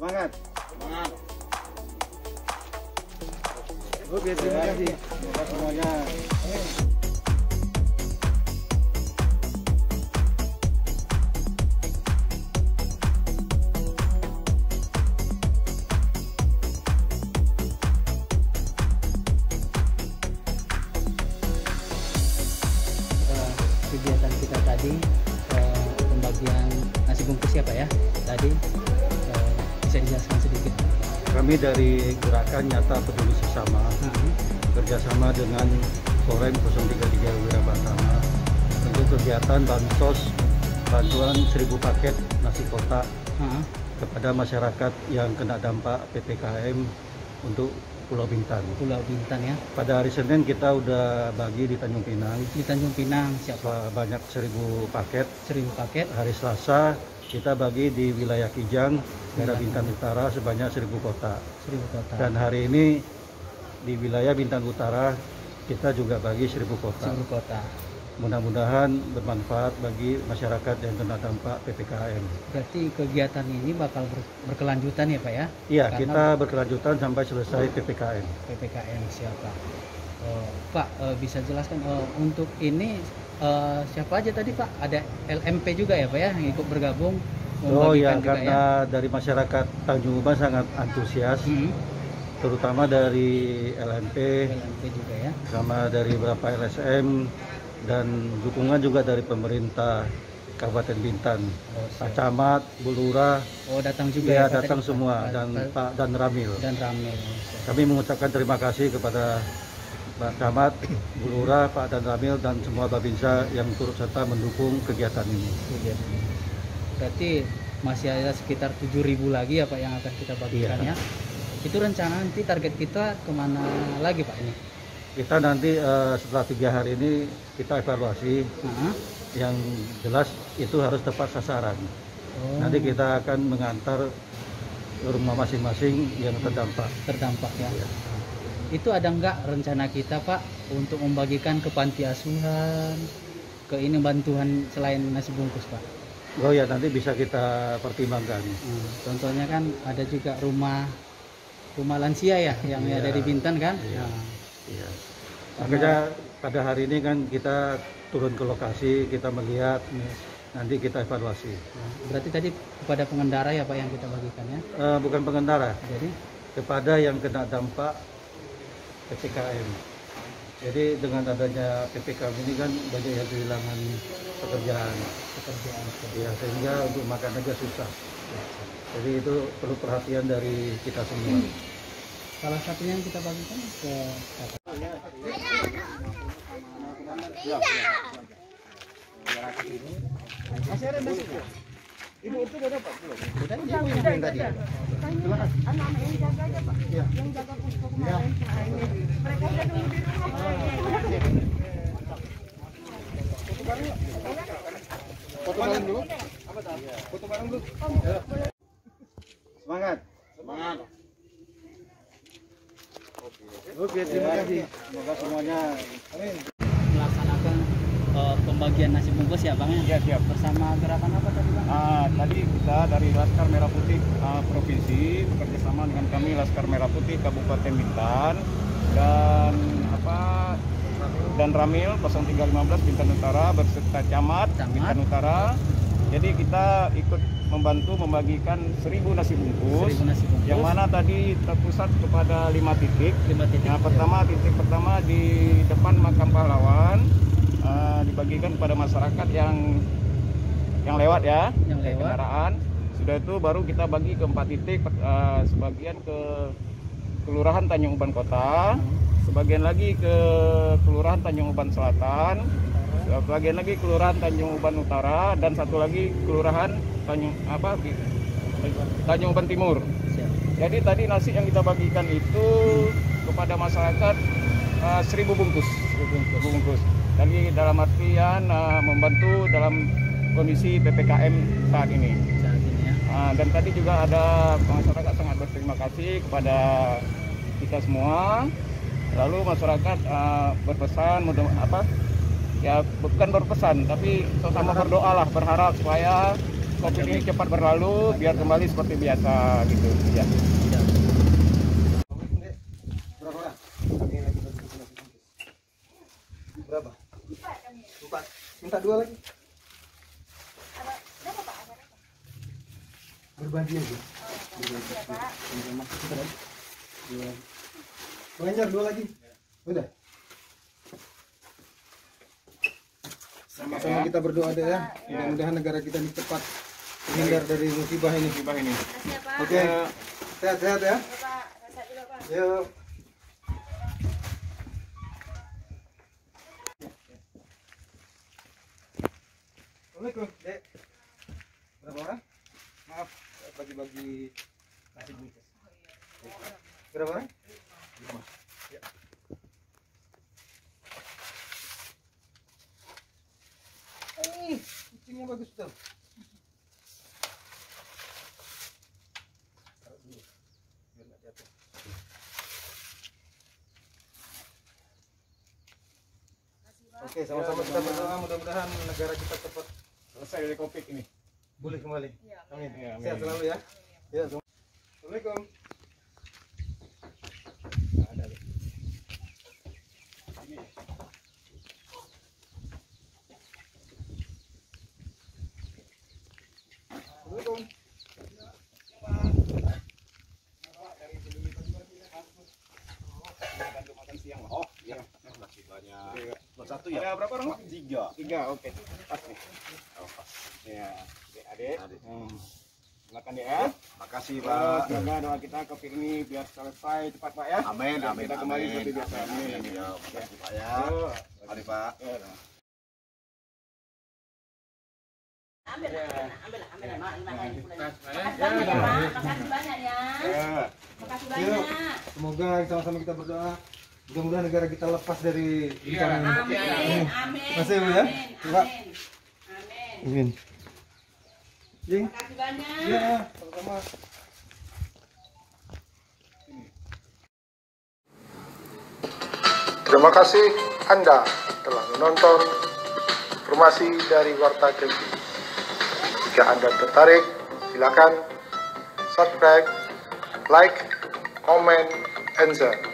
Semangat. Semangat. Oke, terima kasih. Terima kasih semuanya. eh, kegiatan kita tadi eh, pembagian nasi bungkus ya Pak ya tadi bisa dijelaskan sedikit Kami dari Gerakan Nyata Peduli Sesama bekerjasama dengan Korem 033 Wirabatama untuk kegiatan bansos bantuan 1000 paket nasi kotak Heeh. kepada masyarakat yang kena dampak PPKM untuk Pulau Bintan. Pulau Bintan ya Pada hari Senin kita udah bagi di Tanjung Pinang di Tanjung Pinang siapa banyak 1000 paket. seribu paket Hari Selasa kita bagi di wilayah Kijang, daerah Bintan Utara sebanyak 1000 kotak. seribu kota Dan hari ini di wilayah Bintang Utara kita juga bagi 1000 kotak. seribu kota Mudah-mudahan bermanfaat bagi masyarakat yang kena dampak PPKM. berarti kegiatan ini bakal ber- berkelanjutan ya Pak ya Iya, Karena kita berkelanjutan sampai selesai PPKM. PPKM siapa Oh, Pak eh, bisa jelaskan eh, untuk ini eh, siapa aja tadi Pak? Ada LMP juga ya Pak ya yang ikut bergabung Oh ya, karena dari masyarakat Tanjung Uban sangat antusias, Hmm, terutama dari LNP, LMP juga ya. sama dari beberapa LSM, dan dukungan juga dari pemerintah Kabupaten Bintan, Oh, Pak. Camat, Bulura, Oh datang juga ya ya Pak, datang semua, dan Pak- dan Ramil. dan Ramil Oh. Kami mengucapkan terima kasih kepada Pak Camat, Bulura, Pak dan Ramil, dan semua Babinsa yang turut serta mendukung kegiatan ini. Ini. Berarti masih ada sekitar 7.000 lagi ya Pak yang akan kita bagikan Iya. ya. Itu rencana nanti target kita ke mana lagi Pak ini? Kita nanti eh, setelah tiga hari ini kita evaluasi Heeh. yang jelas itu harus tepat sasaran. Oh, Nanti kita akan mengantar rumah masing-masing yang terdampak. terdampak ya. Iya. Itu ada nggak rencana kita Pak untuk membagikan ke panti asuhan, ke ini bantuan selain nasi bungkus Pak? Oh ya nanti bisa kita pertimbangkan. Hmm, contohnya kan ada juga rumah rumah lansia ya yang Iya. ada di Bintan kan? Iya. Nah, Iya. Makanya pada hari ini kan kita turun ke lokasi, kita melihat, iya. nanti kita evaluasi. Berarti tadi kepada pengendara ya Pak yang kita bagikan ya. Eh, bukan pengendara, Jadi kepada yang kena dampak PPKM. Jadi dengan adanya PPKM ini kan banyak yang kehilangan pekerjaan, pekerjaan ya sehingga untuk makan aja susah. Jadi itu perlu perhatian dari kita semua. salah satunya yang kita bagikan ke Ibu itu udah dapat belum? Udah, yang tadi. anak-anak yang jaga aja pak yang jaga posko kemarin ini. mereka udah nunggu di rumah Foto bareng dulu. Foto bareng dulu. Semangat. Semangat. Oke, terima kasih. Semoga semuanya. Amin. Pembagian nasi bungkus ya Bang ya? Ya siap. Bersama gerakan apa tadi Bang? Ah, tadi kita dari Laskar Merah Putih ah, Provinsi bekerjasama dengan kami Laskar Merah Putih Kabupaten Bintan dan apa dan Ramil 0315 Bintan Utara berserta Camat Camat. Bintan Utara. Jadi kita ikut membantu membagikan 1000 nasi bungkus, Seribu nasi bungkus. yang mana tadi terpusat kepada lima titik. lima titik. Yang pertama titik pertama di depan makam pahlawan eh, dibagikan kepada masyarakat yang yang lewat ya, Yang lewat. kendaraan. Sudah itu baru kita bagi ke empat titik, eh, sebagian ke Kelurahan Tanjung Uban Kota, sebagian lagi ke Kelurahan Tanjung Uban Selatan, sebagian lagi Kelurahan Tanjung Uban Utara dan satu lagi Kelurahan Tanjung apa Tanjung Uban Timur. Jadi tadi nasi yang kita bagikan itu kepada masyarakat eh, seribu bungkus. Seribu bungkus. Tadi dalam artian eh, membantu dalam kondisi ppkm saat ini. Saat ini ya. Ah, dan tadi juga ada masyarakat sangat berterima kasih kepada kita semua. Lalu masyarakat ah, berpesan mudah apa? Ya bukan berpesan tapi sama berdoa lah berharap supaya COVID ini cepat berlalu biar kembali seperti biasa gitu ya. Berapa orang? Berapa? Empat. Minta dua lagi. Berbagi aja. Berbagi. Sama-sama. Kita lagi. Dua lagi. Pengajar dua lagi. Udah. Sama-sama kita berdoa deh ya. Mudah-mudahan negara kita ini cepat terhindar dari musibah ini. Musibah ini. Ya. Oke. Sehat-sehat ya. Ya, Pak. Yuk. Assalamualaikum, Dek. Berapa orang? Maaf, bagi-bagi nasi bungkus. Berapa orang? Lima. Ya. Eh, kucingnya bagus tuh. Taruh dulu, biar nggak jatuh. Oke, sama-sama kita berdoa mudah-mudahan negara kita cepat Selesai dari COVID ini. pulih kembali. Amin. Ya, amin. Sehat selalu ya. Ya, assalamu- Assalamualaikum. Assalamualaikum. Oh, iya. Satu ya. Ada berapa orang? Tiga. Tiga, oke. Pas nih. Ya. Hmm. Silakan ya. Makasih Pak. semoga doa kita COVID ini biar selesai cepat Pak ya. Amin, amin, Kita kembali amin. seperti biasa. Amin. Amin. Ya, makasih Pak ya. Mari Pak. Ya. Ambil, ambil, ambil, ambil. Ya. Makasih banyak ya. Makasih banyak ya. Ya. Semoga sama-sama kita berdoa. Mudah-mudahan negara kita lepas dari bencana ini. Amin, amin. Makasih, Bu, ya. Amin, Pak. amin. Amin. Amin. Jing. Makasih banyak. Ya, sama-sama. Terima kasih Anda telah menonton informasi dari Warta Kripto. Jika Anda tertarik, silakan subscribe, like, comment, and share.